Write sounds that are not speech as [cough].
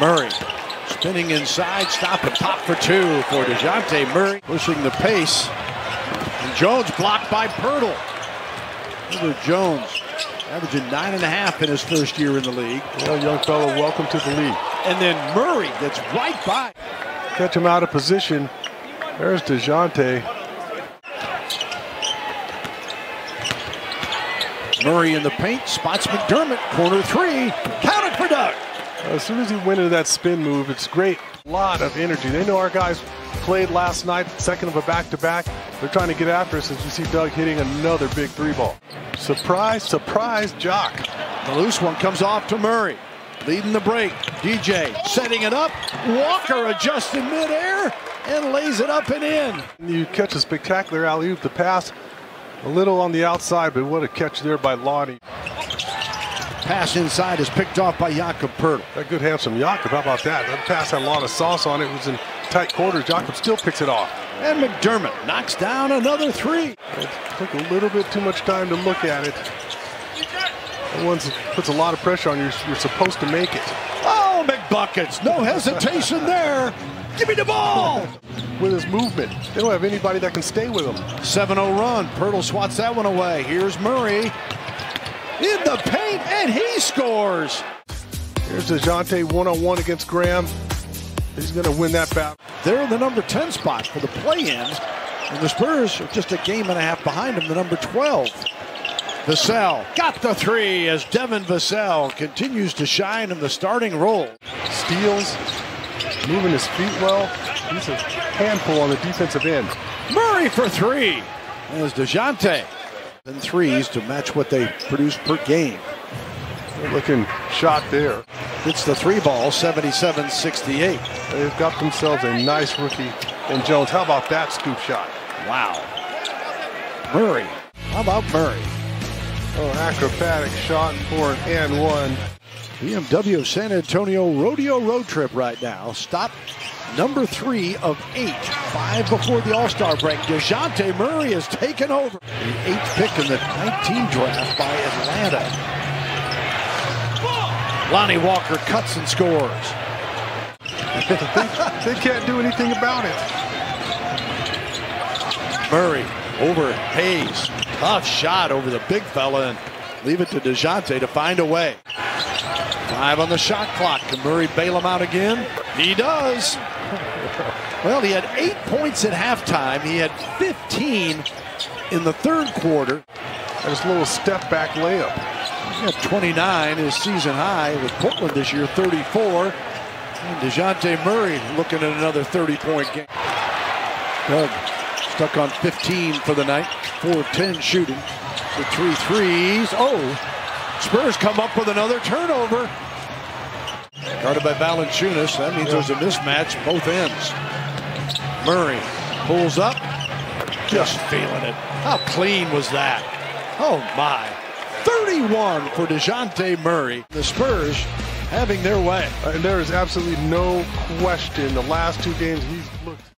Murray spinning inside, stop and pop for two for DeJounte Murray, pushing the pace. And Jones blocked by Poeltl. Herbert Jones averaging nine and a half in his first year in the league. Well, young fellow, welcome to the league. And then Murray gets right by. Catch him out of position. There's DeJounte. Murray in the paint, spots McDermott, corner three, counted for Doug. As soon as he went into that spin move, it's great. A lot of energy. They know our guys played last night, second of a back-to-back. -back. They're trying to get after us as you see Doug hitting another big three ball. Surprise, surprise, Jock. The loose one comes off to Murray. Leading the break. DJ setting it up. Walker adjusts in midair and lays it up and in. You catch a spectacular alley-oop. The pass a little on the outside, but what a catch there by Lonnie. Pass inside is picked off by Jakob Poeltl. That good handsome Jakob. How about that? That pass had a lot of sauce on it. It was in tight quarters. Jakob still picks it off. And McDermott knocks down another three. It took a little bit too much time to look at it. That one puts a lot of pressure on you. You're supposed to make it. Oh, McBuckets. No hesitation there. Give me the ball. With his movement. They don't have anybody that can stay with him. 7-0 run. Poeltl swats that one away. Here's Murray in the paint, and he scores. Here's DeJounte one-on-one against Graham. He's going to win that battle. They're in the number 10 spot for the play-ins. And the Spurs are just a game and a half behind them, the number 12. Vassell got the three as Devin Vassell continues to shine in the starting role. Steals, moving his feet well. He's a handful on the defensive end. Murray for three. As DeJounte. And threes to match what they produce per game. Good looking shot there. It's the three ball, 77-68. They've got themselves a nice rookie in Jones. How about that scoop shot? Wow. Murray. How about Murray? Oh, acrobatic shot for an and one. BMW San Antonio Rodeo Road Trip right now. Stop number three of eight. Five before the All-Star break. DeJounte Murray has taken over. The eighth pick in the 19 draft by Atlanta. Lonnie Walker cuts and scores. they, [laughs] they can't do anything about it. Murray over Hayes. Tough shot over the big fella and leave it to DeJounte to find a way. Five on the shot clock. Can Murray bail him out again? He does. [laughs] Well, he had eight points at halftime. He had 15 in the third quarter. And his little step back layup. He had 29, his season high with Portland this year, 34. And DeJounte Murray looking at another 30-point game. Doug stuck on 15 for the night, 4-10 shooting. The three threes. Oh, Spurs come up with another turnover. Guarded by Valanciunas. That means there's a mismatch both ends. Murray pulls up. Just feeling it. How clean was that? Oh, my. 31 for DeJounte Murray. The Spurs having their way. And there is absolutely no question the last two games he's